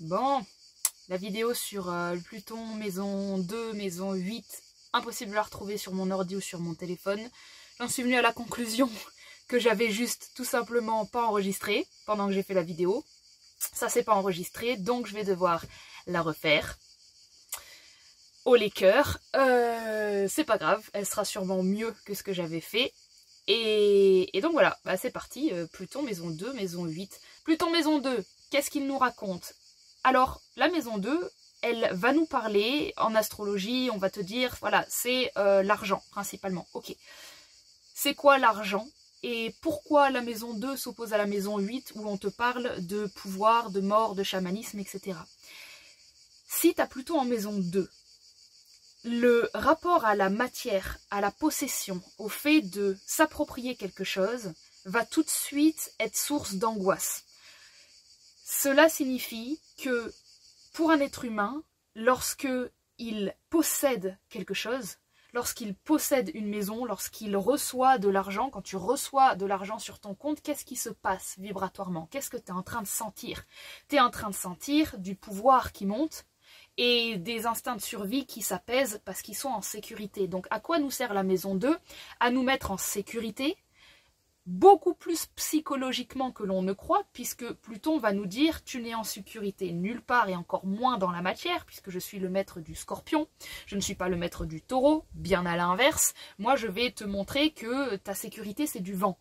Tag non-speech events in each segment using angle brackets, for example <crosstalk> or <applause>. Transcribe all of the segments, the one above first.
Bon, la vidéo sur euh, Pluton, maison 2, maison 8, impossible de la retrouver sur mon ordi ou sur mon téléphone. J'en suis venue à la conclusion <laughs> que j'avais juste tout simplement pas enregistré pendant que j'ai fait la vidéo. Ça s'est pas enregistré, donc je vais devoir la refaire. Au les cœurs, c'est pas grave, elle sera sûrement mieux que ce que j'avais fait. Et, donc voilà, bah c'est parti, euh, Pluton maison 2, maison 8. Pluton maison 2, qu'est-ce qu'il nous raconte? Alors, la maison 2, elle va nous parler en astrologie, on va te dire, voilà, c'est euh, l'argent principalement. Ok. C'est quoi l'argent et pourquoi la maison 2 s'oppose à la maison 8 où on te parle de pouvoir, de mort, de chamanisme, etc. Si tu as plutôt en maison 2, le rapport à la matière, à la possession, au fait de s'approprier quelque chose, va tout de suite être source d'angoisse. Cela signifie que pour un être humain, lorsque il possède quelque chose, lorsqu'il possède une maison, lorsqu'il reçoit de l'argent, quand tu reçois de l'argent sur ton compte, qu'est-ce qui se passe vibratoirement? Qu'est-ce que tu es en train de sentir? Tu es en train de sentir du pouvoir qui monte et des instincts de survie qui s'apaisent parce qu'ils sont en sécurité. Donc à quoi nous sert la maison 2 À nous mettre en sécurité, beaucoup plus psychologiquement que l'on ne croit, puisque Pluton va nous dire tu n'es en sécurité nulle part et encore moins dans la matière, puisque je suis le maître du scorpion, je ne suis pas le maître du taureau, bien à l'inverse, moi je vais te montrer que ta sécurité c'est du vent.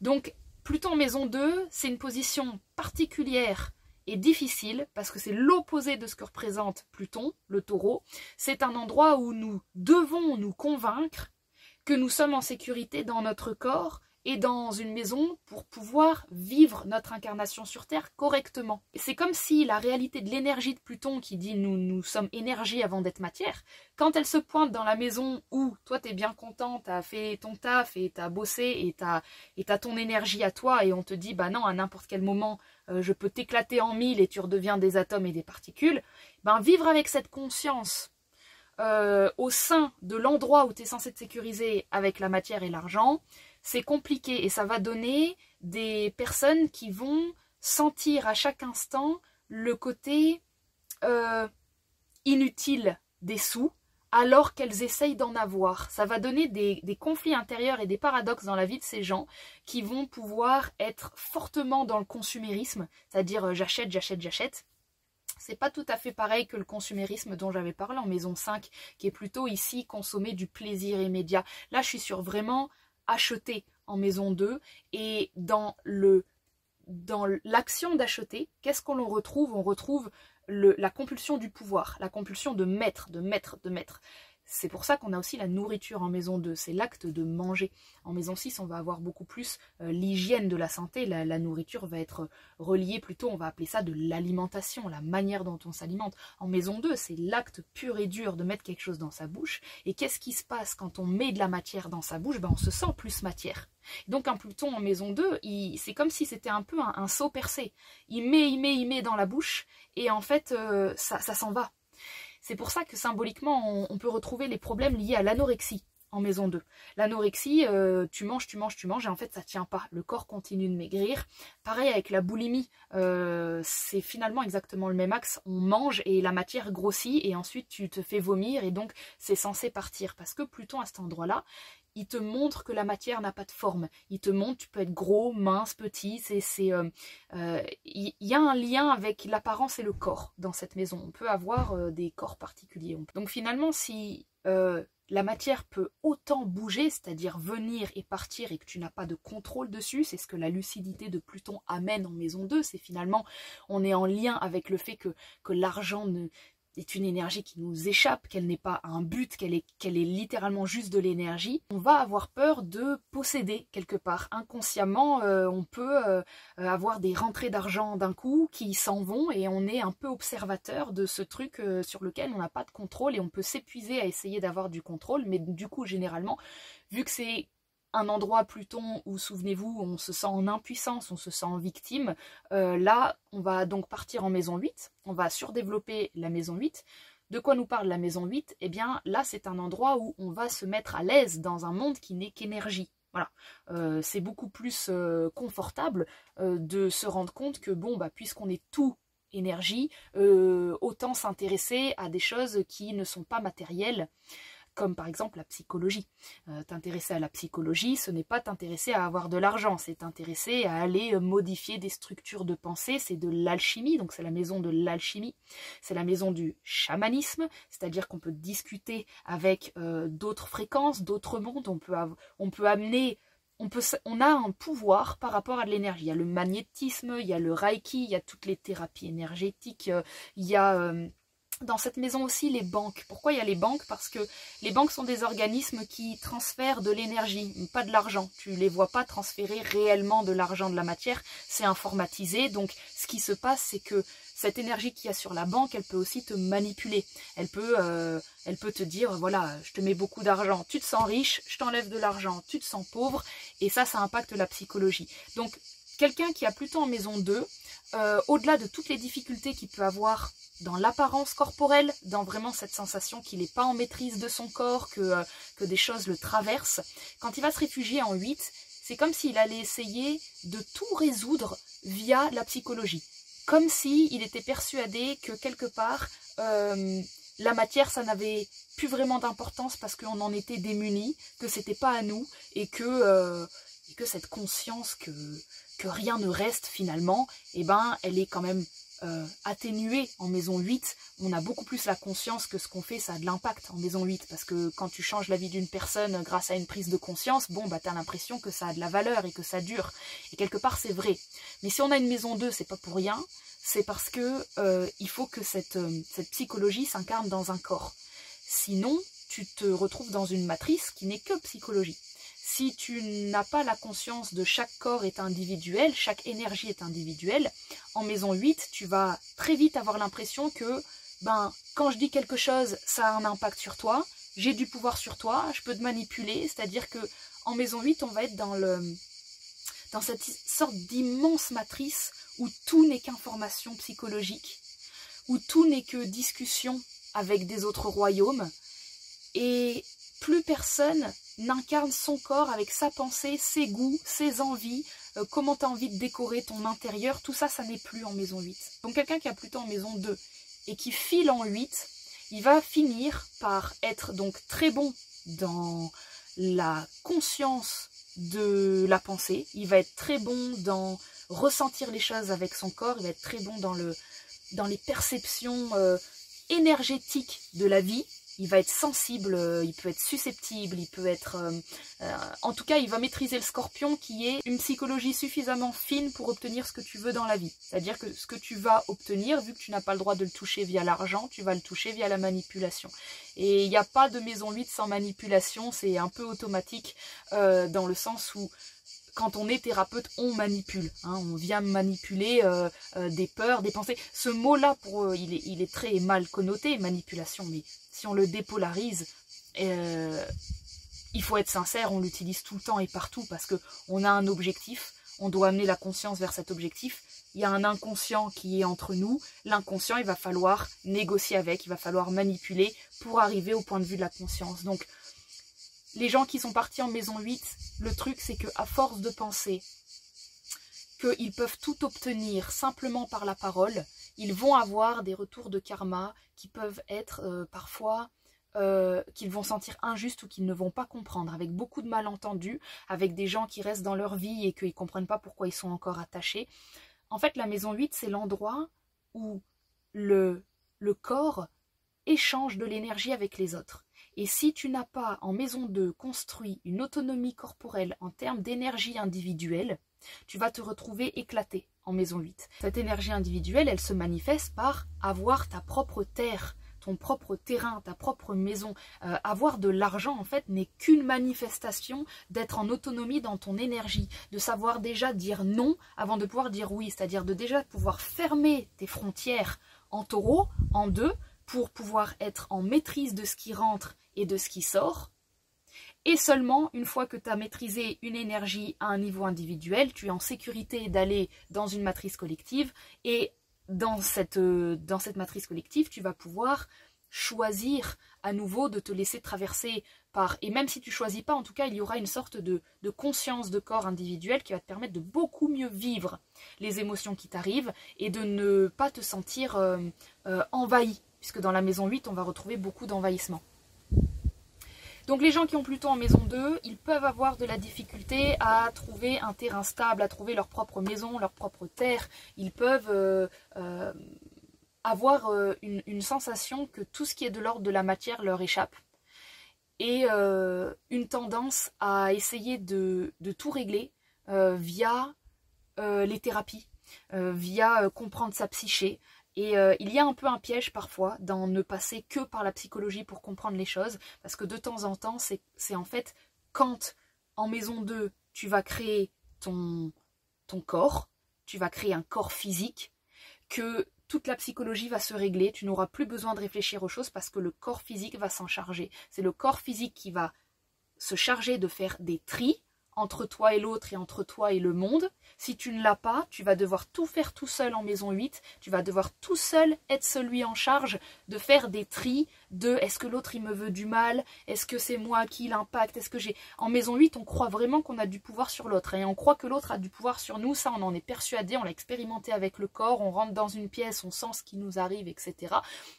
Donc Pluton maison 2, c'est une position particulière et difficile parce que c'est l'opposé de ce que représente Pluton, le taureau. C'est un endroit où nous devons nous convaincre que nous sommes en sécurité dans notre corps, et dans une maison pour pouvoir vivre notre incarnation sur Terre correctement. C'est comme si la réalité de l'énergie de Pluton qui dit nous, nous sommes énergie avant d'être matière, quand elle se pointe dans la maison où toi t'es bien content, t'as fait ton taf et t'as bossé et t'as ton énergie à toi et on te dit bah non à n'importe quel moment euh, je peux t'éclater en mille et tu redeviens des atomes et des particules, ben vivre avec cette conscience euh, au sein de l'endroit où tu es censé te sécuriser avec la matière et l'argent, c'est compliqué et ça va donner des personnes qui vont sentir à chaque instant le côté euh, inutile des sous alors qu'elles essayent d'en avoir. Ça va donner des, conflits intérieurs et des paradoxes dans la vie de ces gens qui vont pouvoir être fortement dans le consumérisme, c'est-à-dire euh, j'achète, j'achète, j'achète. C'est pas tout à fait pareil que le consumérisme dont j'avais parlé en maison 5, qui est plutôt ici consommer du plaisir immédiat. Là, je suis sur vraiment acheter en maison 2 et dans le dans l'action d'acheter, qu'est-ce qu'on retrouve? On retrouve le, la compulsion du pouvoir, la compulsion de mettre, de mettre, de mettre. C'est pour ça qu'on a aussi la nourriture en maison 2, c'est l'acte de manger. En maison 6, on va avoir beaucoup plus euh, l'hygiène de la santé, la, nourriture va être reliée plutôt, on va appeler ça de l'alimentation, la manière dont on s'alimente. En maison 2, c'est l'acte pur et dur de mettre quelque chose dans sa bouche. Et qu'est-ce qui se passe quand on met de la matière dans sa bouche? Ben, On se sent plus matière. Donc un Pluton en maison 2, c'est comme si c'était un peu un, saut percé. Il met, il met, il met dans la bouche, et en fait, euh, ça s'en va c'est pour ça que symboliquement, on, peut retrouver les problèmes liés à l'anorexie en maison 2. L'anorexie, euh, tu manges, tu manges, tu manges, et en fait ça tient pas. Le corps continue de maigrir. Pareil avec la boulimie, euh, c'est finalement exactement le même axe. On mange et la matière grossit et ensuite tu te fais vomir et donc c'est censé partir. Parce que Pluton à cet endroit-là, il te montre que la matière n'a pas de forme. Il te montre, tu peux être gros, mince, petit. C'est, c'est, euh, euh, il y, a un lien avec l'apparence et le corps dans cette maison. On peut avoir euh, des corps particuliers. Donc finalement, si la matière peut autant bouger, c'est-à-dire venir et partir et que tu n'as pas de contrôle dessus, c'est ce que la lucidité de Pluton amène en maison 2, c'est finalement on est en lien avec le fait que, que l'argent ne, est une énergie qui nous échappe, qu'elle n'est pas un but, qu'elle est, littéralement juste de l'énergie, on va avoir peur de posséder quelque part. Inconsciemment, euh, on peut euh, avoir des rentrées d'argent d'un coup qui s'en vont et on est un peu observateur de ce truc euh, sur lequel on n'a pas de contrôle et on peut s'épuiser à essayer d'avoir du contrôle, mais du coup, généralement, vu que c'est un endroit Pluton où, souvenez-vous, on se sent en impuissance, on se sent en victime. Euh, là, on va donc partir en maison 8, on va surdévelopper la maison 8. De quoi nous parle la maison 8 Eh bien, là, c'est un endroit où on va se mettre à l'aise dans un monde qui n'est qu'énergie. Voilà, euh, c'est beaucoup plus euh, confortable de se rendre compte que, bon, bah, puisqu'on est tout énergie, autant s'intéresser à des choses qui ne sont pas matérielles comme par exemple la psychologie. Euh, t'intéresser à la psychologie, ce n'est pas t'intéresser à avoir de l'argent, c'est t'intéresser à aller euh, modifier des structures de pensée, c'est de l'alchimie, donc c'est la maison de l'alchimie, c'est la maison du chamanisme, c'est-à-dire qu'on peut discuter avec euh, d'autres fréquences, d'autres mondes, on peut, on peut amener on, peut, on, a un pouvoir par rapport à de l'énergie. Il y a le magnétisme, il y a le reiki, il y a toutes les thérapies énergétiques, il y a dans cette maison aussi les banques. Pourquoi il y a les banques? Parce que les banques sont des organismes qui transfèrent de l'énergie, pas de l'argent. Tu les vois pas transférer réellement de l'argent, de la matière, c'est informatisé. Donc ce qui se passe, c'est que cette énergie qu'il y a sur la banque, elle peut aussi te manipuler. Elle peut, euh, te dire, voilà, je te mets beaucoup d'argent, tu te sens riche, je t'enlève de l'argent, tu te sens pauvre. Et ça, ça impacte la psychologie. Donc quelqu'un qui a plutôt en maison 2, euh, au-delà de toutes les difficultés qu'il peut avoir dans l'apparence corporelle, dans vraiment cette sensation qu'il n'est pas en maîtrise de son corps, que, euh, des choses le traversent. Quand il va se réfugier en 8, c'est comme s'il allait essayer de tout résoudre via la psychologie. Comme s'il il était persuadé que quelque part, euh, la matière, ça n'avait plus vraiment d'importance parce qu'on en était démunis, que c'était pas à nous, et que, et que cette conscience que, que rien ne reste finalement, eh ben, elle est quand même euh, atténué en maison 8, on a beaucoup plus la conscience que ce qu'on fait, ça a de l'impact en maison 8, parce que quand tu changes la vie d'une personne grâce à une prise de conscience, bon, bah t'as l'impression que ça a de la valeur et que ça dure. Et quelque part, c'est vrai. Mais si on a une maison 2, c'est pas pour rien, c'est parce que euh, il faut que cette, euh, cette psychologie s'incarne dans un corps. Sinon, tu te retrouves dans une matrice qui n'est que psychologie si tu n'as pas la conscience de chaque corps est individuel, chaque énergie est individuelle, en maison 8, tu vas très vite avoir l'impression que ben, quand je dis quelque chose, ça a un impact sur toi, j'ai du pouvoir sur toi, je peux te manipuler, c'est-à-dire que en maison 8, on va être dans, le, dans cette sorte d'immense matrice où tout n'est qu'information psychologique, où tout n'est que discussion avec des autres royaumes, et plus personne n'incarne son corps avec sa pensée, ses goûts, ses envies, euh, comment tu as envie de décorer ton intérieur, tout ça, ça n'est plus en maison 8. Donc quelqu'un qui a plutôt en maison 2 et qui file en 8, il va finir par être donc très bon dans la conscience de la pensée, il va être très bon dans ressentir les choses avec son corps, il va être très bon dans, le, dans les perceptions euh, énergétiques de la vie, il va être sensible, euh, il peut être susceptible, il peut être... Euh, euh, en tout cas, il va maîtriser le scorpion qui est une psychologie suffisamment fine pour obtenir ce que tu veux dans la vie. C'est-à-dire que ce que tu vas obtenir, vu que tu n'as pas le droit de le toucher via l'argent, tu vas le toucher via la manipulation. Et il n'y a pas de maison 8 sans manipulation, c'est un peu automatique dans le sens où quand on est thérapeute, on manipule. Hein. on vient manipuler des peurs, des pensées. Ce mot-là, pour il, est, il est très mal connoté, manipulation, mais si on le dépolarise, euh, il faut être sincère, on l'utilise tout le temps et partout parce qu'on a un objectif, on doit amener la conscience vers cet objectif. Il y a un inconscient qui est entre nous. L'inconscient, il va falloir négocier avec, il va falloir manipuler pour arriver au point de vue de la conscience. Donc, les gens qui sont partis en maison 8, le truc, c'est qu'à force de penser qu'ils peuvent tout obtenir simplement par la parole, ils vont avoir des retours de karma qui peuvent être euh, parfois euh, qu'ils vont sentir injustes ou qu'ils ne vont pas comprendre, avec beaucoup de malentendus, avec des gens qui restent dans leur vie et qu'ils ne comprennent pas pourquoi ils sont encore attachés. En fait, la maison 8, c'est l'endroit où le, le corps échange de l'énergie avec les autres. Et si tu n'as pas en maison 2 construit une autonomie corporelle en termes d'énergie individuelle, tu vas te retrouver éclaté en maison 8. Cette énergie individuelle, elle se manifeste par avoir ta propre terre, ton propre terrain, ta propre maison. Euh, avoir de l'argent, en fait, n'est qu'une manifestation d'être en autonomie dans ton énergie, de savoir déjà dire non avant de pouvoir dire oui, c'est-à-dire de déjà pouvoir fermer tes frontières en taureau, en deux, pour pouvoir être en maîtrise de ce qui rentre et de ce qui sort, et seulement une fois que tu as maîtrisé une énergie à un niveau individuel, tu es en sécurité d'aller dans une matrice collective. Et dans cette, euh, dans cette matrice collective, tu vas pouvoir choisir à nouveau de te laisser traverser par, et même si tu choisis pas, en tout cas, il y aura une sorte de, conscience de corps individuel qui va te permettre de beaucoup mieux vivre les émotions qui t'arrivent et de ne pas te sentir euh, euh, envahi, puisque dans la maison 8, on va retrouver beaucoup d'envahissement. Donc les gens qui ont plutôt en maison 2, ils peuvent avoir de la difficulté à trouver un terrain stable, à trouver leur propre maison, leur propre terre. Ils peuvent euh, avoir euh, une, sensation que tout ce qui est de l'ordre de la matière leur échappe et euh, une tendance à essayer de, tout régler euh, via les thérapies, via comprendre sa psyché. Et il y a un peu un piège parfois dans ne passer que par la psychologie pour comprendre les choses, parce que de temps en temps, c'est en fait quand en maison 2, tu vas créer ton, ton corps, tu vas créer un corps physique, que toute la psychologie va se régler, tu n'auras plus besoin de réfléchir aux choses parce que le corps physique va s'en charger. C'est le corps physique qui va se charger de faire des tris entre toi et l'autre et entre toi et le monde. Si tu ne l'as pas, tu vas devoir tout faire tout seul en maison 8. Tu vas devoir tout seul être celui en charge de faire des tris de est-ce que l'autre il me veut du mal? Est-ce que c'est moi qui l'impacte? Est-ce que j'ai En maison 8, on croit vraiment qu'on a du pouvoir sur l'autre et on croit que l'autre a du pouvoir sur nous. Ça, on en est persuadé, on l'a expérimenté avec le corps, on rentre dans une pièce, on sent ce qui nous arrive, etc.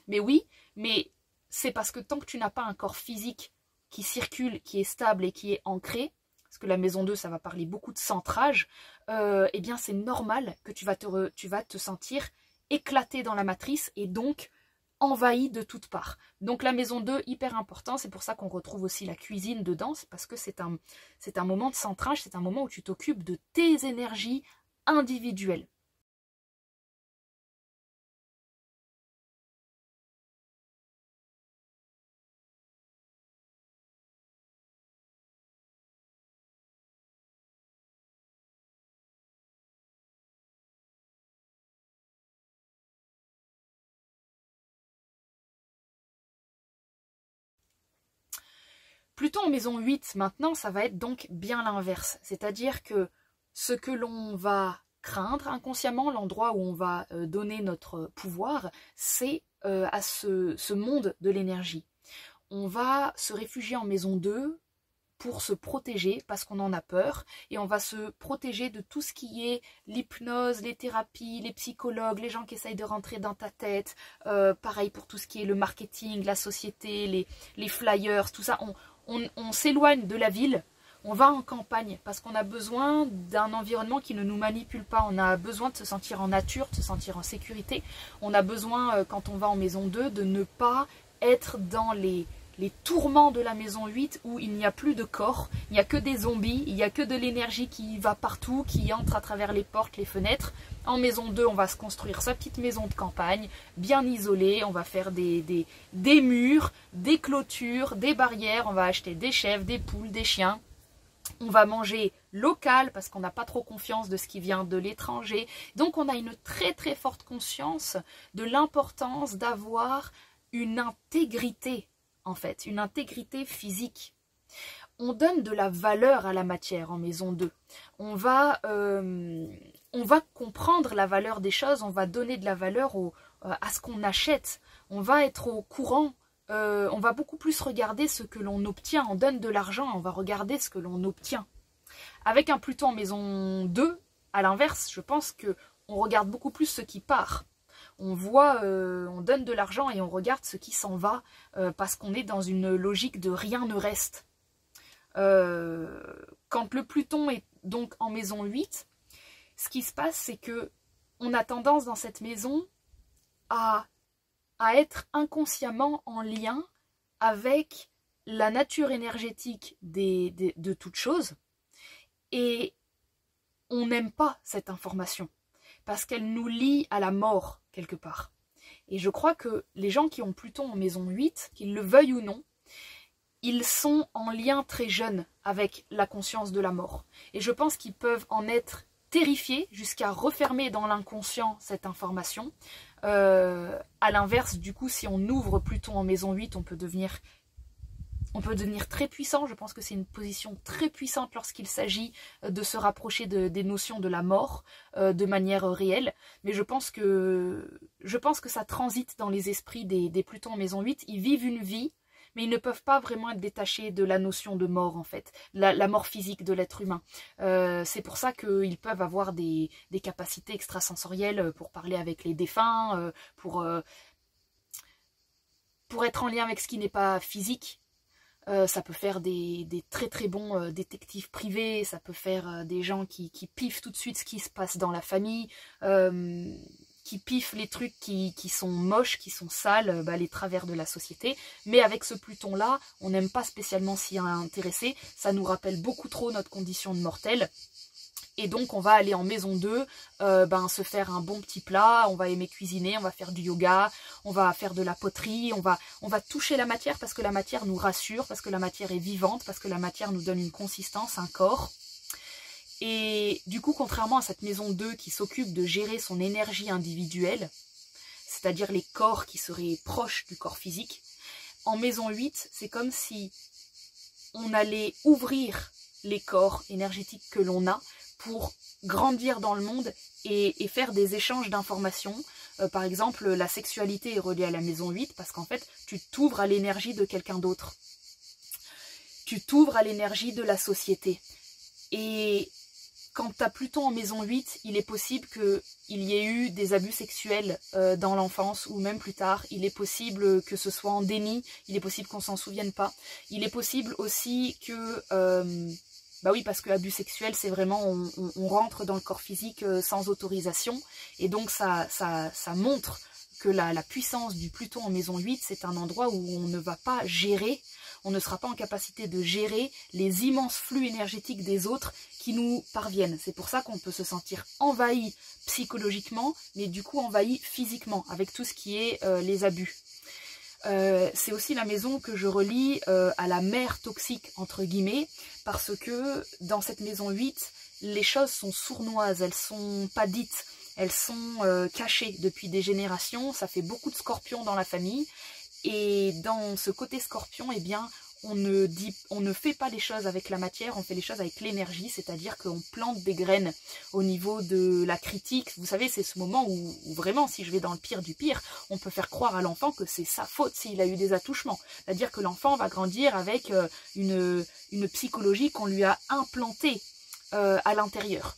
Mais oui, mais c'est parce que tant que tu n'as pas un corps physique qui circule, qui est stable et qui est ancré, parce que la maison 2, ça va parler beaucoup de centrage, euh, eh bien c'est normal que tu vas, te sentir éclaté dans la matrice et donc envahi de toutes parts. Donc la maison 2, hyper important, c'est pour ça qu'on retrouve aussi la cuisine dedans, parce que c'est un moment de centrage, c'est un moment où tu t'occupes de tes énergies individuelles. Pluton en maison 8, maintenant, ça va être donc bien l'inverse. C'est-à-dire que ce que l'on va craindre inconsciemment, l'endroit où on va euh, donner notre pouvoir, c'est euh, à ce, monde de l'énergie. On va se réfugier en maison 2 pour se protéger parce qu'on en a peur et on va se protéger de tout ce qui est l'hypnose, les thérapies, les psychologues, les gens qui essayent de rentrer dans ta tête, euh, pareil pour tout ce qui est le marketing, la société, les, les flyers, tout ça. On, s'éloigne de la ville, on va en campagne parce qu'on a besoin d'un environnement qui ne nous manipule pas. On a besoin de se sentir en nature, de se sentir en sécurité. On a besoin, euh, quand on va en maison 2, de ne pas être dans les, les tourments de la maison 8 où il n'y a plus de corps, il n'y a que des zombies, il n'y a que de l'énergie qui va partout, qui entre à travers les portes, les fenêtres. En maison 2, on va se construire sa petite maison de campagne, bien isolée, on va faire des, murs, des clôtures, des barrières, on va acheter des chèvres, des poules, des chiens. On va manger local parce qu'on n'a pas trop confiance de ce qui vient de l'étranger. Donc on a une très très forte conscience de l'importance d'avoir une intégrité en fait, une intégrité physique. On donne de la valeur à la matière en maison 2. On va, euh, on va comprendre la valeur des choses, on va donner de la valeur euh, à ce qu'on achète. On va être au courant, euh, on va beaucoup plus regarder ce que l'on obtient. On donne de l'argent, on va regarder ce que l'on obtient. Avec un Pluton en maison 2, à l'inverse, je pense que on regarde beaucoup plus ce qui part on voit, euh, on donne de l'argent et on regarde ce qui s'en va parce qu'on est dans une logique de rien ne reste. Quand le Pluton est donc en maison 8, ce qui se passe, c'est que on a tendance dans cette maison à, être inconsciemment en lien avec la nature énergétique de toute chose et on n'aime pas cette information parce qu'elle nous lie à la mort quelque part. Et je crois que les gens qui ont Pluton en maison 8, qu'ils le veuillent ou non, ils sont en lien très jeune avec la conscience de la mort. Et je pense qu'ils peuvent en être terrifiés jusqu'à refermer dans l'inconscient cette information. Euh, à l'inverse, du coup, si on ouvre Pluton en maison 8, on peut devenir on peut devenir très puissant, je pense que c'est une position très puissante lorsqu'il s'agit euh, de se rapprocher des notions de la mort euh, de manière réelle, mais je pense que je pense que ça transite dans les esprits des, des Plutons en maison 8, ils vivent une vie, mais ils ne peuvent pas vraiment être détachés de la notion de mort en fait, la, mort physique de l'être humain. Euh, c'est pour ça qu'ils peuvent avoir des, capacités extrasensorielles pour parler avec les défunts, pour, pour être en lien avec ce qui n'est pas physique, euh, ça peut faire des, très très bons euh, détectives privés, ça peut faire euh, des gens qui, qui, piffent tout de suite ce qui se passe dans la famille, qui piffent les trucs qui, sont moches, qui sont sales, bah, les travers de la société. Mais avec ce Pluton-là, on n'aime pas spécialement s'y intéresser, ça nous rappelle beaucoup trop notre condition de mortel. Et donc on va aller en maison 2, euh, ben, se faire un bon petit plat, on va aimer cuisiner, on va faire du yoga, on va faire de la poterie, on va, on va toucher la matière parce que la matière nous rassure, parce que la matière est vivante, parce que la matière nous donne une consistance, un corps. Et du coup, contrairement à cette maison 2 qui s'occupe de gérer son énergie individuelle, c'est-à-dire les corps qui seraient proches du corps physique, en maison 8, c'est comme si on allait ouvrir les corps énergétiques que l'on a pour grandir dans le monde et, faire des échanges d'informations. Euh, par exemple, la sexualité est reliée à la maison 8 parce qu'en fait, tu t'ouvres à l'énergie de quelqu'un d'autre. Tu t'ouvres à l'énergie de la société. Et quand tu Pluton en maison 8, il est possible qu'il y ait eu des abus sexuels euh, dans l'enfance ou même plus tard. Il est possible que ce soit en déni. Il est possible qu'on s'en souvienne pas. Il est possible aussi que... Euh, bah oui, parce que abus sexuel, c'est vraiment, on, rentre dans le corps physique euh, sans autorisation. Et donc, ça, ça, ça montre que la, la, puissance du Pluton en maison 8, c'est un endroit où on ne va pas gérer, on ne sera pas en capacité de gérer les immenses flux énergétiques des autres qui nous parviennent. C'est pour ça qu'on peut se sentir envahi psychologiquement, mais du coup envahi physiquement, avec tout ce qui est euh, les abus. Euh, c'est aussi la maison que je relie euh, à la mère toxique, entre guillemets, parce que dans cette maison 8, les choses sont sournoises, elles sont pas dites, elles sont euh, cachées depuis des générations, ça fait beaucoup de scorpions dans la famille, et dans ce côté scorpion, eh bien, on ne, dit, on ne fait pas les choses avec la matière, on fait les choses avec l'énergie, c'est-à-dire qu'on plante des graines au niveau de la critique. Vous savez, c'est ce moment où, vraiment, si je vais dans le pire du pire, on peut faire croire à l'enfant que c'est sa faute s'il a eu des attouchements. C'est-à-dire que l'enfant va grandir avec euh, une, une psychologie qu'on lui a implantée euh, à l'intérieur.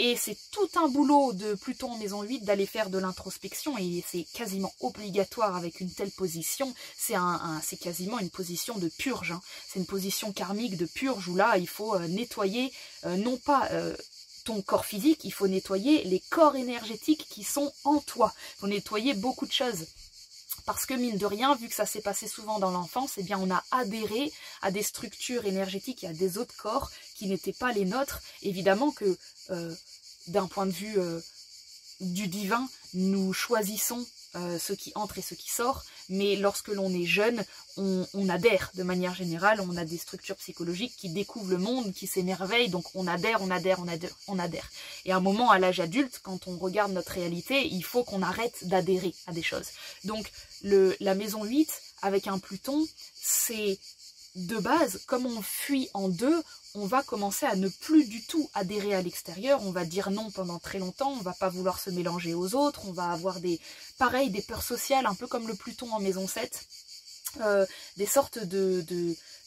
Et c'est tout un boulot de Pluton en maison 8 d'aller faire de l'introspection et c'est quasiment obligatoire avec une telle position. C'est un, quasiment une position de purge. Hein. C'est une position karmique de purge où là il faut euh, nettoyer euh, non pas euh, ton corps physique, il faut nettoyer les corps énergétiques qui sont en toi. Il faut nettoyer beaucoup de choses. Parce que mine de rien, vu que ça s'est passé souvent dans l'enfance, eh bien on a adhéré à des structures énergétiques et à des autres corps qui n'étaient pas les nôtres. Évidemment que d'un point de vue euh, du divin, nous choisissons euh, ce qui entre et ce qui sort, mais lorsque l'on est jeune, on, adhère de manière générale, on a des structures psychologiques qui découvrent le monde, qui s'émerveillent, donc on adhère, on adhère, on adhère, on adhère. Et à un moment, à l'âge adulte, quand on regarde notre réalité, il faut qu'on arrête d'adhérer à des choses. Donc la maison 8, avec un Pluton, c'est de base, comme on fuit en deux, on va commencer à ne plus du tout adhérer à l'extérieur, on va dire non pendant très longtemps, on va pas vouloir se mélanger aux autres, on va avoir des, pareil, des peurs sociales, un peu comme le Pluton en maison 7, euh, des sortes de,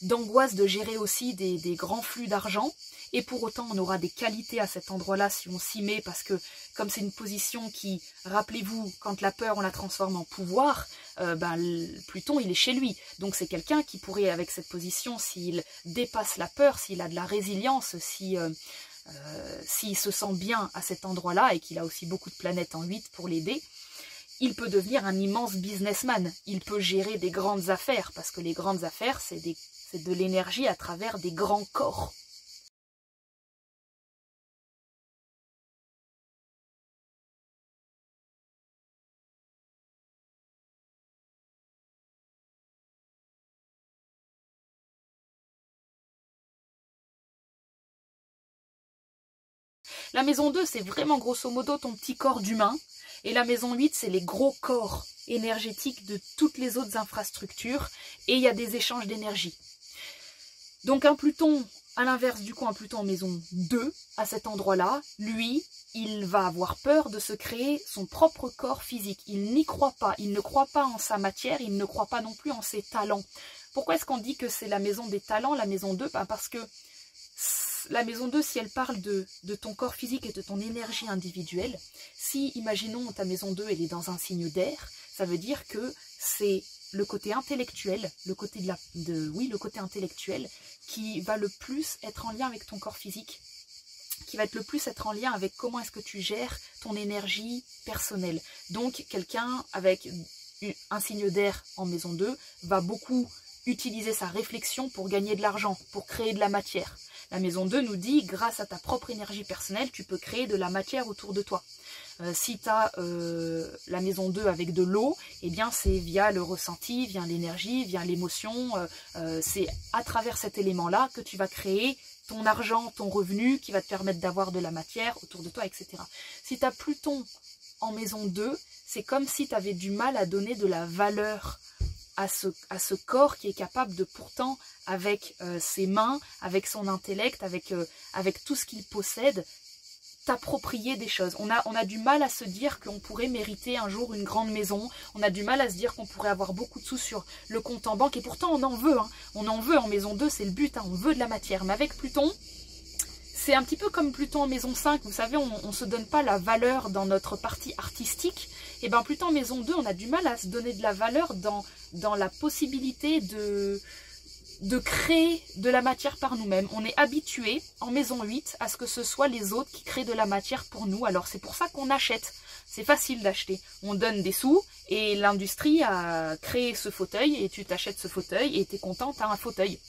d'angoisse de gérer aussi des, des grands flux d'argent, et pour autant on aura des qualités à cet endroit-là si on s'y met, parce que comme c'est une position qui, rappelez-vous, quand la peur on la transforme en pouvoir, euh, ben, Pluton il est chez lui. Donc c'est quelqu'un qui pourrait avec cette position, s'il dépasse la peur, s'il a de la résilience, si... Euh, euh, s'il se sent bien à cet endroit-là et qu'il a aussi beaucoup de planètes en 8 pour l'aider, il peut devenir un immense businessman. Il peut gérer des grandes affaires, parce que les grandes affaires, c'est de l'énergie à travers des grands corps. La maison 2, c'est vraiment grosso modo ton petit corps d'humain. Et la maison 8, c'est les gros corps énergétiques de toutes les autres infrastructures. Et il y a des échanges d'énergie. Donc un Pluton, à l'inverse du coup un Pluton en maison 2, à cet endroit-là, lui, il va avoir peur de se créer son propre corps physique. Il n'y croit pas, il ne croit pas en sa matière, il ne croit pas non plus en ses talents. Pourquoi est-ce qu'on dit que c'est la maison des talents, la maison 2 bah, Parce que la maison 2, si elle parle de, ton corps physique et de ton énergie individuelle, si, imaginons, ta maison 2, elle est dans un signe d'air, ça veut dire que c'est le côté intellectuel, le côté de la, oui, le côté intellectuel, qui va le plus être en lien avec ton corps physique, qui va être le plus être en lien avec comment est-ce que tu gères ton énergie personnelle. Donc, quelqu'un avec un signe d'air en maison 2 va beaucoup utiliser sa réflexion pour gagner de l'argent, pour créer de la matière. La maison 2 nous dit, grâce à ta propre énergie personnelle, tu peux créer de la matière autour de toi. Euh, si tu as euh, la maison 2 avec de l'eau, eh bien c'est via le ressenti, via l'énergie, via l'émotion. Euh, c'est à travers cet élément-là que tu vas créer ton argent, ton revenu, qui va te permettre d'avoir de la matière autour de toi, etc. Si tu as Pluton en maison 2, c'est comme si tu avais du mal à donner de la valeur à ce, corps qui est capable de pourtant, avec ses mains, avec son intellect, avec, avec tout ce qu'il possède, t'approprier des choses. On a, on a du mal à se dire qu'on pourrait mériter un jour une grande maison. On a du mal à se dire qu'on pourrait avoir beaucoup de sous sur le compte en banque. Et pourtant, on en veut. Hein. On en veut en maison 2, c'est le but. Hein. On veut de la matière. Mais avec Pluton, c'est un petit peu comme Pluton en maison 5. Vous savez, on ne se donne pas la valeur dans notre partie artistique. Et bien Pluton en maison 2, on a du mal à se donner de la valeur dans, la possibilité de de créer de la matière par nous-mêmes. On est habitué en maison 8 à ce que ce soit les autres qui créent de la matière pour nous. Alors c'est pour ça qu'on achète. C'est facile d'acheter. On donne des sous et l'industrie a créé ce fauteuil et tu t'achètes ce fauteuil et tu es content, tu as un fauteuil.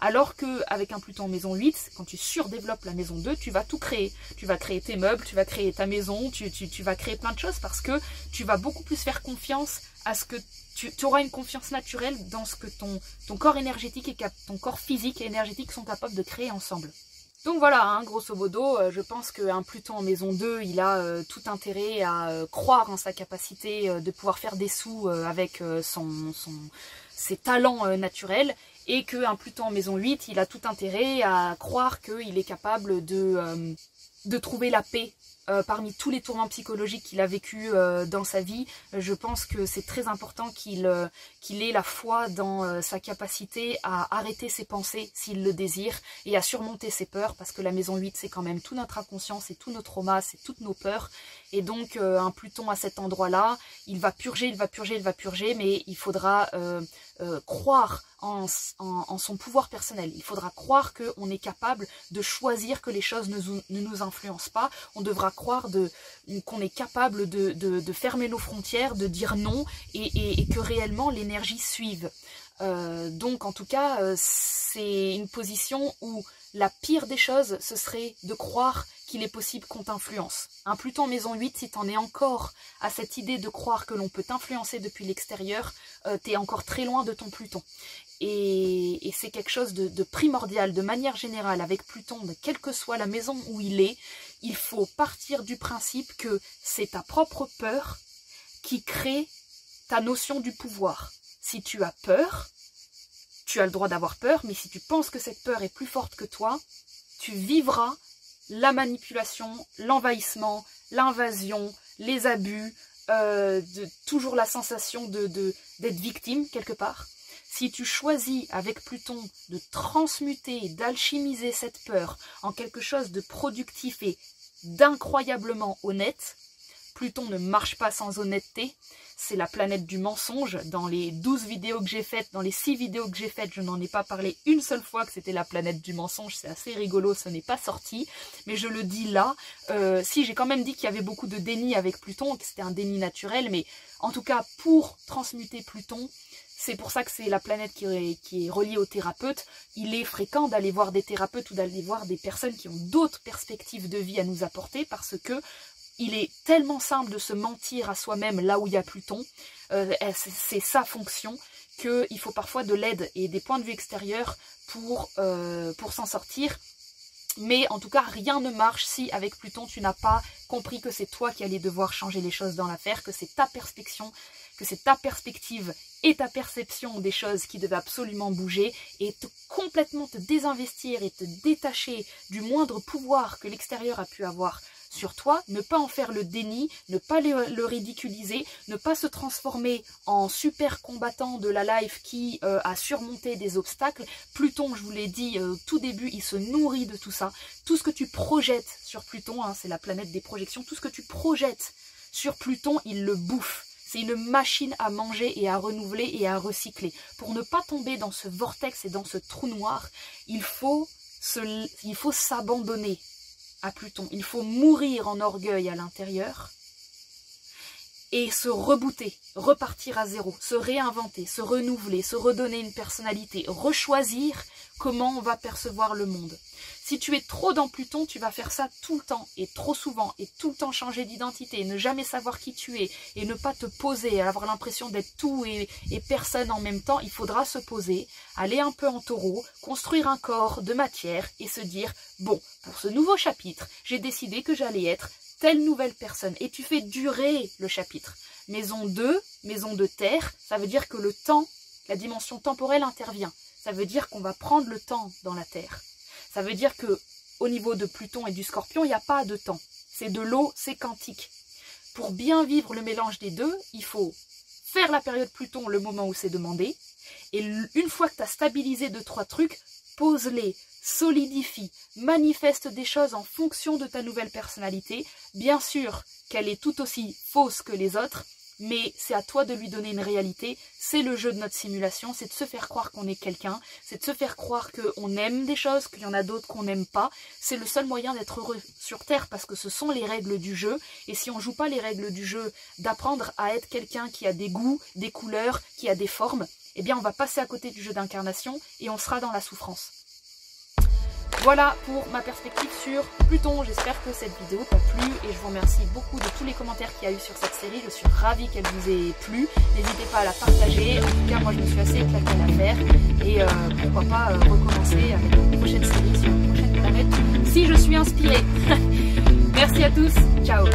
Alors qu'avec un Pluton en maison 8, quand tu surdéveloppes la maison 2, tu vas tout créer. Tu vas créer tes meubles, tu vas créer ta maison, tu, tu vas créer plein de choses parce que tu vas beaucoup plus faire confiance à ce que tu, auras une confiance naturelle dans ce que ton, ton corps énergétique et ton corps physique et énergétique sont capables de créer ensemble. Donc voilà, hein, grosso modo, euh, je pense qu'un Pluton en maison 2, il a euh, tout intérêt à euh, croire en sa capacité de pouvoir faire des sous avec son, son, ses talents naturels et qu'un Pluton en maison 8, il a tout intérêt à croire qu'il est capable de, de trouver la paix euh, parmi tous les tourments psychologiques qu'il a vécu euh, dans sa vie, je pense que c'est très important qu'il euh, qu'il ait la foi dans sa capacité à arrêter ses pensées s'il le désire et à surmonter ses peurs parce que la maison 8 c'est quand même tout notre inconscient, c'est tous nos traumas, c'est toutes nos peurs et donc un Pluton à cet endroit-là, il va purger, il va purger, il va purger mais il faudra croire en, son pouvoir personnel. Il faudra croire qu'on est capable de choisir que les choses ne, nous influencent pas. On devra croire qu'on est capable de, fermer nos frontières, de dire non et, que réellement l'énergie suive. Euh, donc en tout cas, euh, c'est une position où la pire des choses, ce serait de croire qu'il est possible qu'on t'influence. Un Pluton maison 8, si t'en es encore à cette idée de croire que l'on peut t'influencer depuis l'extérieur, euh, t'es encore très loin de ton Pluton. Et, c'est quelque chose de, primordial, de manière générale, avec Pluton, de quelle que soit la maison où il est, il faut partir du principe que c'est ta propre peur qui crée ta notion du pouvoir. Si tu as peur, tu as le droit d'avoir peur, mais si tu penses que cette peur est plus forte que toi, tu vivras la manipulation, l'envahissement, l'invasion, les abus, euh, toujours la sensation d'être victime quelque part. Si tu choisis avec Pluton de transmuter, d'alchimiser cette peur en quelque chose de productif et d'incroyablement honnête, Pluton ne marche pas sans honnêteté, c'est la planète du mensonge. Dans les 12 vidéos que j'ai faites, dans les 6 vidéos que j'ai faites, je n'en ai pas parlé une seule fois que c'était la planète du mensonge. C'est assez rigolo, ce n'est pas sorti. Mais je le dis là. Euh, si, j'ai quand même dit qu'il y avait beaucoup de déni avec Pluton, que c'était un déni naturel. Mais en tout cas, pour transmuter Pluton, c'est pour ça que c'est la planète qui est, reliée aux thérapeutes. Il est fréquent d'aller voir des thérapeutes ou d'aller voir des personnes qui ont d'autres perspectives de vie à nous apporter parce que il est tellement simple de se mentir à soi-même là où il y a Pluton, euh, c'est sa fonction, qu'il faut parfois de l'aide et des points de vue extérieurs pour, euh, pour s'en sortir. Mais en tout cas, rien ne marche si avec Pluton, tu n'as pas compris que c'est toi qui allais devoir changer les choses dans l'affaire, que c'est ta perspective, que c'est ta perspective et ta perception des choses qui devaient absolument bouger et te complètement te désinvestir et te détacher du moindre pouvoir que l'extérieur a pu avoir sur toi, ne pas en faire le déni, ne pas le, ridiculiser, ne pas se transformer en super combattant de la life qui euh, a surmonté des obstacles. Pluton, je vous l'ai dit euh, tout début, il se nourrit de tout ça. Tout ce que tu projettes sur Pluton, hein, c'est la planète des projections, tout ce que tu projettes sur Pluton, il le bouffe. C'est une machine à manger et à renouveler et à recycler. Pour ne pas tomber dans ce vortex et dans ce trou noir, il faut s'abandonner à Pluton. Il faut mourir en orgueil à l'intérieur et se rebooter, repartir à zéro, se réinventer, se renouveler, se redonner une personnalité, rechoisir comment on va percevoir le monde. Si tu es trop dans Pluton, tu vas faire ça tout le temps et trop souvent et tout le temps changer d'identité, ne jamais savoir qui tu es et ne pas te poser, avoir l'impression d'être tout et, et, personne en même temps. Il faudra se poser, aller un peu en taureau, construire un corps de matière et se dire bon, pour ce nouveau chapitre, j'ai décidé que j'allais être telle nouvelle personne. Et tu fais durer le chapitre. Maison 2, maison de terre, ça veut dire que le temps, la dimension temporelle intervient. Ça veut dire qu'on va prendre le temps dans la terre. Ça veut dire que au niveau de Pluton et du Scorpion, il n'y a pas de temps. C'est de l'eau, c'est quantique. Pour bien vivre le mélange des deux, il faut faire la période Pluton le moment où c'est demandé. Et une fois que tu as stabilisé deux, trois trucs, pose-les, solidifie, manifeste des choses en fonction de ta nouvelle personnalité. Bien sûr qu'elle est tout aussi fausse que les autres, mais c'est à toi de lui donner une réalité. C'est le jeu de notre simulation, c'est de se faire croire qu'on est quelqu'un, c'est de se faire croire qu'on aime des choses, qu'il y en a d'autres qu'on n'aime pas. C'est le seul moyen d'être heureux sur Terre parce que ce sont les règles du jeu. Et si on joue pas les règles du jeu, d'apprendre à être quelqu'un qui a des goûts, des couleurs, qui a des formes, eh bien on va passer à côté du jeu d'incarnation et on sera dans la souffrance. Voilà pour ma perspective sur Pluton. J'espère que cette vidéo t'a plu et je vous remercie beaucoup de tous les commentaires qu'il y a eu sur cette série. Je suis ravie qu'elle vous ait plu. N'hésitez pas à la partager. En tout cas, moi je me suis assez éclatée à la faire et euh, pourquoi pas euh, recommencer avec une prochaine série sur une prochaine planète si je suis inspirée. <laughs> Merci à tous. Ciao